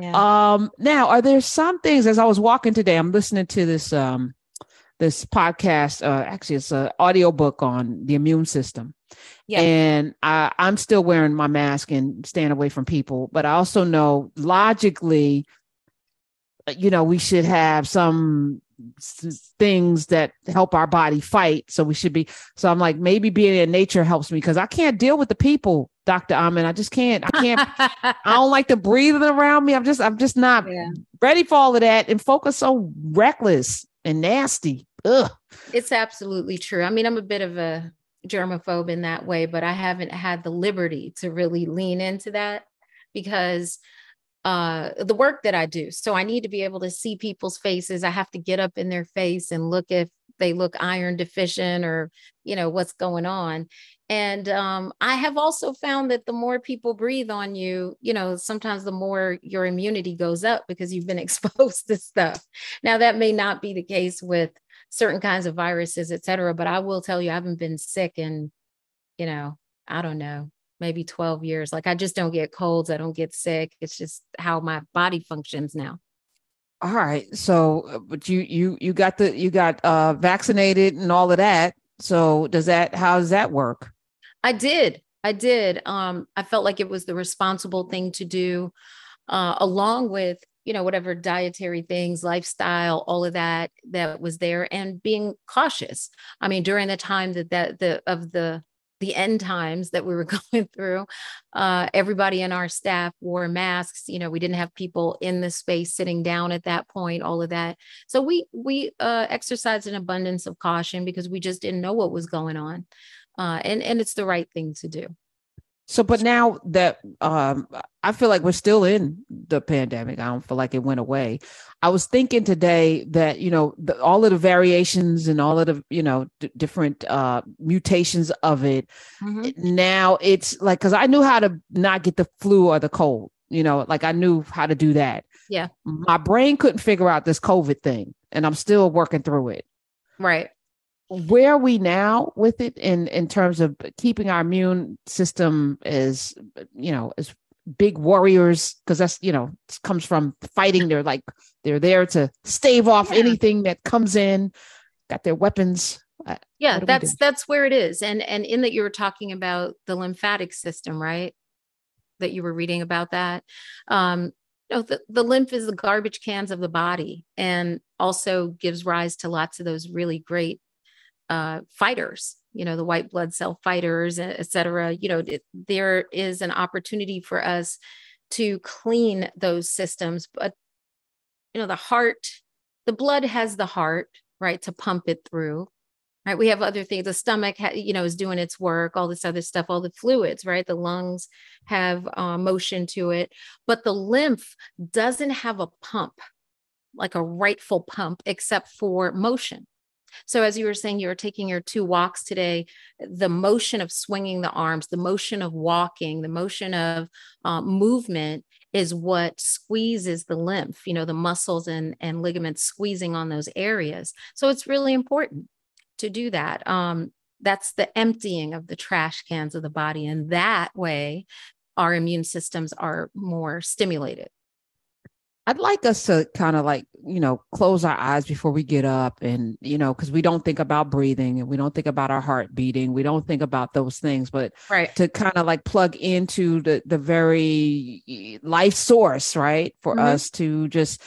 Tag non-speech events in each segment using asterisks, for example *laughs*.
Yeah. Um, now, are there some things as I was walking today? I'm listening to this um this podcast. Uh, actually, it's an audio book on the immune system. Yeah. And I, I'm still wearing my mask and staying away from people, but I also know logically, uh, you know, we should have some things that help our body fight. So we should be. So I'm like, maybe being in nature helps me because I can't deal with the people, Dr. Amen. I just can't. I can't. I don't like the breathing around me. I'm just. I'm just not *laughs* yeah. ready for all of that. And focus so reckless and nasty. Ugh. It's absolutely true. I mean, I'm a bit of a germaphobe in that way, but I haven't had the liberty to really lean into that because uh, the work that I do. So I need to be able to see people's faces. I have to get up in their face and look if they look iron deficient or, you know, what's going on. And um, I have also found that the more people breathe on you, you know, sometimes the more your immunity goes up because you've been *laughs* exposed to stuff. Now, that may not be the case with certain kinds of viruses, et cetera, but I will tell you, I haven't been sick in, you know, I don't know, maybe 12 years. Like I just don't get colds. I don't get sick. It's just how my body functions now. All right. So, uh, but you, you, you got the, you got uh, vaccinated and all of that. So does that, how does that work? I did. I did. Um, I felt like it was the responsible thing to do, uh, along with you know whatever dietary things lifestyle all of that that was there and being cautious i mean during the time that that the of the the end times that we were *laughs* going through uh, everybody in our staff wore masks you know we didn't have people in the space sitting down at that point all of that. So we we uh, exercised an abundance of caution because we just didn't know what was going on uh, and and it's the right thing to do so, but now that um, I feel like we're still in the pandemic, I don't feel like it went away. I was thinking today that you know the, all of the variations and all of the you know d- different uh, mutations of it. Mm-hmm. Now it's like because I knew how to not get the flu or the cold. You know, like I knew how to do that. Yeah, my brain couldn't figure out this COVID thing, and I'm still working through it. Right where are we now with it in in terms of keeping our immune system as you know as big warriors? Because that's you know comes from fighting. They're like they're there to stave off yeah. anything that comes in got their weapons. Uh, yeah that's that's where it is. And and in that you were talking about the lymphatic system right? That you were reading about that. Um know, the, the lymph is the garbage cans of the body and also gives rise to lots of those really great uh, fighters, you know, the white blood cell fighters, et cetera. You know, it, there is an opportunity for us to clean those systems. But, you know, the heart, the blood has the heart, right, to pump it through. Right. We have other things. The stomach, ha- you know, is doing its work, all this other stuff, all the fluids, right? The lungs have uh, motion to it, but the lymph doesn't have a pump, like a rightful pump, except for motion so, as you were saying, you were taking your two walks today, the motion of swinging the arms, the motion of walking, the motion of uh, movement is what squeezes the lymph, you know, the muscles and, and ligaments squeezing on those areas. So, it's really important to do that. Um, that's the emptying of the trash cans of the body. And that way, our immune systems are more stimulated. I'd like us to kind of like, you know, close our eyes before we get up and, you know, because we don't think about breathing and we don't think about our heart beating. We don't think about those things, but right. to kind of like plug into the the very life source, right? For mm-hmm. us to just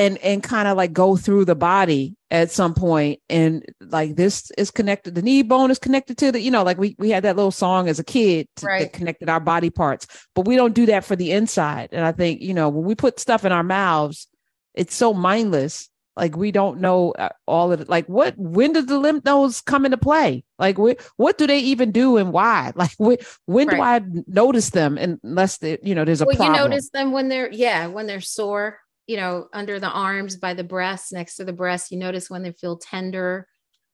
and and kind of like go through the body at some point and like this is connected the knee bone is connected to the you know like we we had that little song as a kid to, right. that connected our body parts but we don't do that for the inside and i think you know when we put stuff in our mouths it's so mindless like we don't know uh, all of it like what when does the lymph nodes come into play like what what do they even do and why *laughs* like when, when right. do i notice them unless they, you know there's a well, problem you notice them when they're yeah when they're sore you know, under the arms by the breast, next to the breast. You notice when they feel tender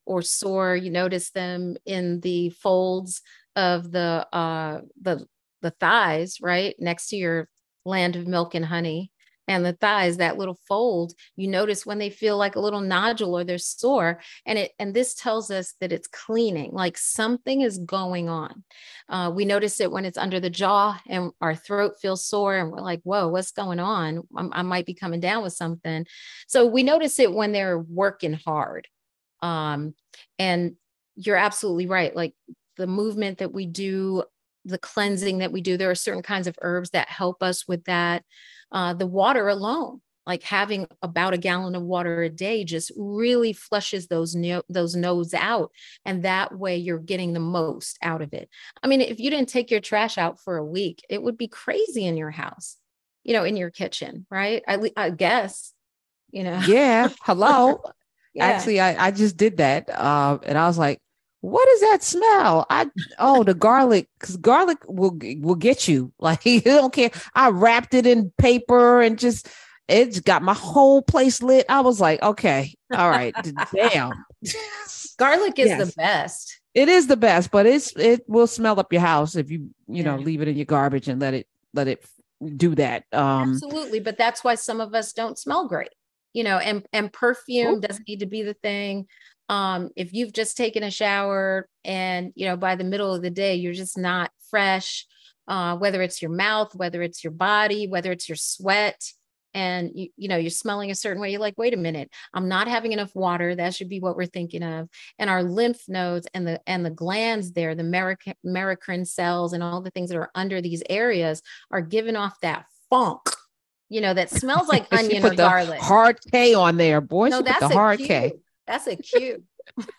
or sore. You notice them in the folds of the uh, the the thighs, right next to your land of milk and honey. And the thighs that little fold you notice when they feel like a little nodule or they're sore and it and this tells us that it's cleaning like something is going on. Uh, we notice it when it's under the jaw and our throat feels sore and we're like whoa what's going on? I'm, i might be coming down with something. So we notice it when they're working hard. Um, and you're absolutely right like the movement that we do the cleansing that we do there are certain kinds of herbs that help us with that uh, the water alone like having about a gallon of water a day just really flushes those no- those nodes out. And that way you're getting the most out of it. I mean if you didn't take your trash out for a week it would be crazy in your house you know in your kitchen right? I, I guess you know. Yeah. Hello. *laughs* Yeah. actually I, I just did that uh, and i was like what is that smell? I oh the garlic because garlic will will get you *laughs* like you don't care. I wrapped it in paper and just it's got my whole place lit. I was like, okay, all right, *laughs* damn. Garlic is yes. the best. It is the best, but it's it will smell up your house if you you yeah. know leave it in your garbage and let it let it do that. Um Absolutely, but that's why some of us don't smell great. You know, and and perfume doesn't need to be the thing um, if you've just taken a shower and you know by the middle of the day you're just not fresh uh, whether it's your mouth whether it's your body whether it's your sweat and you, you know you're smelling a certain way you're like wait a minute i'm not having enough water. That should be what we're thinking of. And our lymph nodes and the and the glands there the merocrine cells and all the things that are under these areas are giving off that funk you know that smells like *laughs* onion or garlic. hard k on there boy no, that's the hard k that's a cue. *laughs*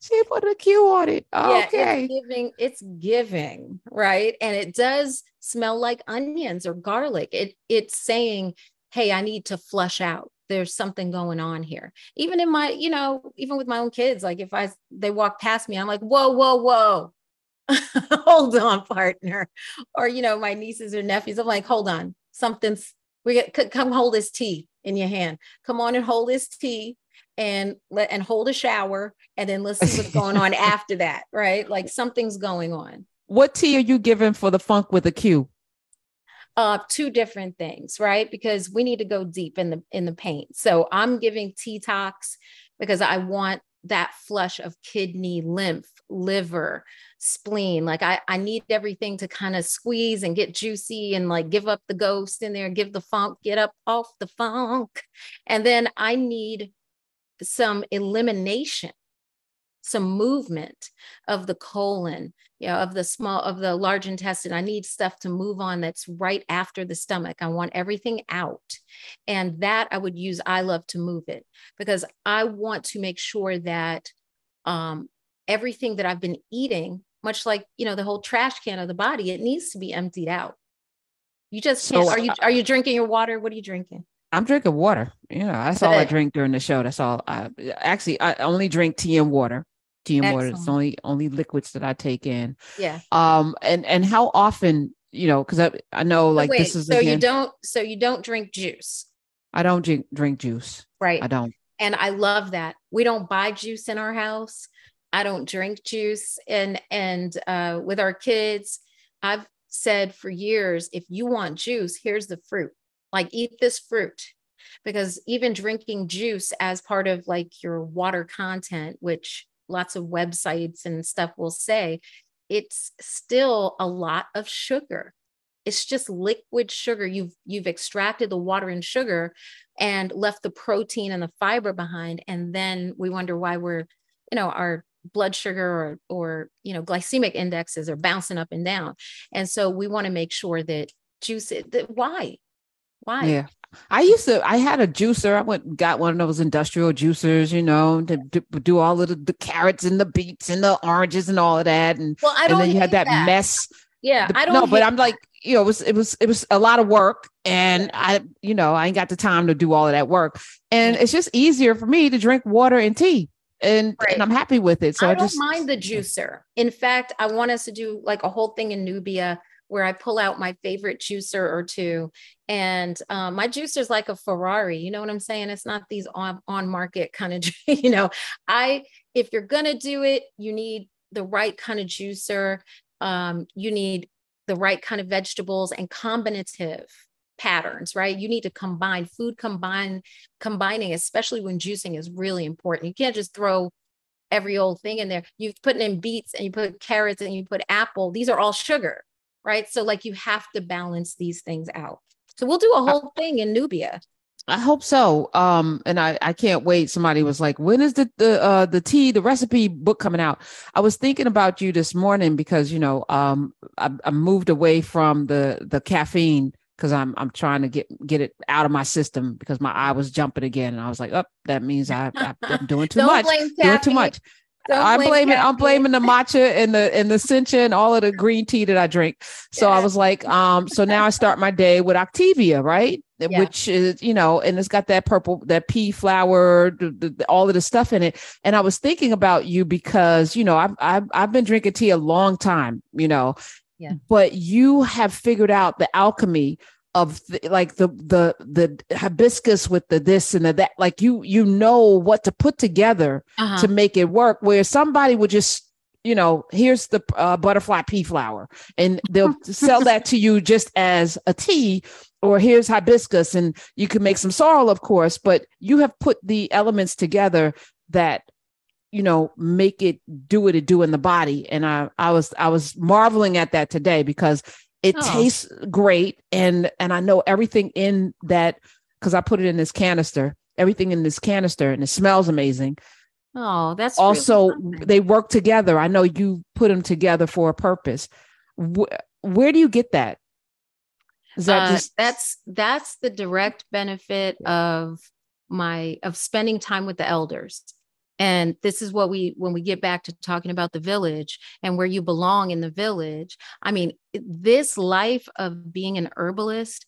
she put a cue on it. Okay. Yeah, it's giving, it's giving, right? And it does smell like onions or garlic. It it's saying, hey, I need to flush out. There's something going on here. Even in my, you know, even with my own kids, like if I they walk past me, I'm like, whoa, whoa, whoa. *laughs* hold on, partner. Or, you know, my nieces or nephews, I'm like, hold on, something's we get come hold his tea in your hand. Come on and hold his tea and let and hold a shower and then let's see what's going on *laughs* after that, right? Like something's going on. What tea are you giving for the funk with a Q? Uh, two different things, right? Because we need to go deep in the in the paint. So I'm giving T-Tox because I want that flush of kidney, lymph, liver, spleen. Like I, I need everything to kind of squeeze and get juicy and like give up the ghost in there, give the funk, get up off the funk. And then I need some elimination, some movement of the colon, you know, of the small, of the large intestine. I need stuff to move on that's right after the stomach. I want everything out. And that I would use I love to move it because I want to make sure that um, everything that I've been eating, much like, you know, the whole trash can of the body, it needs to be emptied out. You just can't. So, are you are you drinking your water? What are you drinking? I'm drinking water. You know, that's all I drink during the show. That's all. I actually I only drink tea and water. Tea and Excellent. water. It's only only liquids that I take in. Yeah. Um. And and how often? You know, because I I know like wait, this is so again, you don't so you don't drink juice. I don't drink drink juice. Right. I don't. And I love that. We don't buy juice in our house. I don't drink juice. And and uh, with our kids, I've said for years, if you want juice, here's the fruit. Like eat this fruit. Because even drinking juice as part of like your water content which lots of websites and stuff will say it's still a lot of sugar. It's just liquid sugar. You've you've extracted the water and sugar and left the protein and the fiber behind. And then we wonder why we're you know our blood sugar or or you know glycemic indexes are bouncing up and down and so we want to make sure that juice that why why? Yeah. I used to, I had a juicer. I went got one of those industrial juicers, you know, to, to do all of the, the, carrots and the beets and the oranges and all of that. And, well, I don't and then you had that, that, mess. Yeah. The, I don't know, but I'm like, you know, it was, it was, it was a lot of work and I, you know, I ain't got the time to do all of that work. And it's just easier for me to drink water and tea and, right. and I'm happy with it. So I, I don't just mind the juicer. In fact, I want us to do like a whole thing in Nubia where I pull out my favorite juicer or two. And um, my juicer is like a Ferrari. You know what I'm saying? It's not these on, on market kind of, *laughs* you know, I, if you're going to do it, you need the right kind of juicer. Um, you need the right kind of vegetables and combinative patterns, right? You need to combine food, combine combining, especially when juicing is really important. You can't just throw every old thing in there. You've put in beets and you put carrots and you put apple. These are all sugar, right? So like you have to balance these things out. So we'll do a whole thing in Nubia. I hope so. Um, and I, I can't wait. Somebody was like, when is the the uh the tea, the recipe book coming out? I was thinking about you this morning because you know, um I, I moved away from the the caffeine because I'm I'm trying to get get it out of my system because my eye was jumping again. And I was like, oh, that means I, am doing too *laughs* much. Doing too much. I'm blaming I'm blaming the matcha and the and the sencha and all of the green tea that I drink. So yeah. I was like, um, so now I start my day with Octavia, right? Yeah. Which is, you know, and it's got that purple, that pea flower, the, the, all of the stuff in it. And I was thinking about you because, you know, I've, I've I've been drinking tea a long time, you know, yeah. but you have figured out the alchemy of the, like the the the hibiscus with the this and the that like you you know what to put together uh-huh. to make it work where somebody would just you know here's the uh, butterfly pea flower and they'll *laughs* sell that to you just as a tea or here's hibiscus and you can make some sorrel of course but you have put the elements together that you know make it do what it do in the body. And i i was i was marveling at that today because it oh. tastes great. And and i know everything in that because i put it in this canister everything in this canister and it smells amazing. Oh that's also really they work together. I know you put them together for a purpose. Where, where do you get that? Is that uh, just that's that's the direct benefit of my of spending time with the elders and this is what we, when we get back to talking about the village and where you belong in the village. I mean, this life of being an herbalist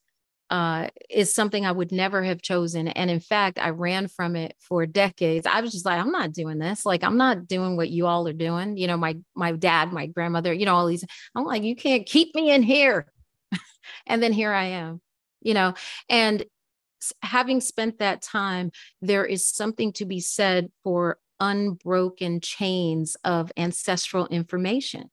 uh, is something I would never have chosen. And in fact, I ran from it for decades. I was just like, I'm not doing this. Like, I'm not doing what you all are doing. You know, my my dad, my grandmother, you know, all these. I'm like, you can't keep me in here. *laughs* and then here I am. You know, and having spent that time, there is something to be said for unbroken chains of ancestral information.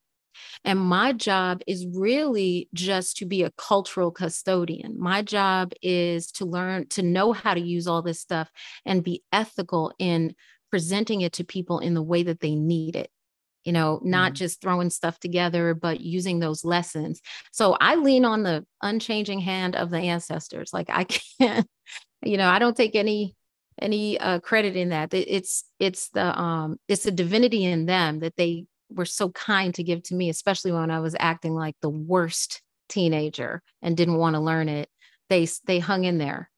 And my job is really just to be a cultural custodian. My job is to learn to know how to use all this stuff and be ethical in presenting it to people in the way that they need it. You know, not mm. just throwing stuff together, but using those lessons. So I lean on the unchanging hand of the ancestors. Like I *laughs* can't, you know, I don't take any any uh, credit in that. It's it's the um it's the divinity in them that they were so kind to give to me, especially when I was acting like the worst teenager and didn't want to learn it. They they hung in there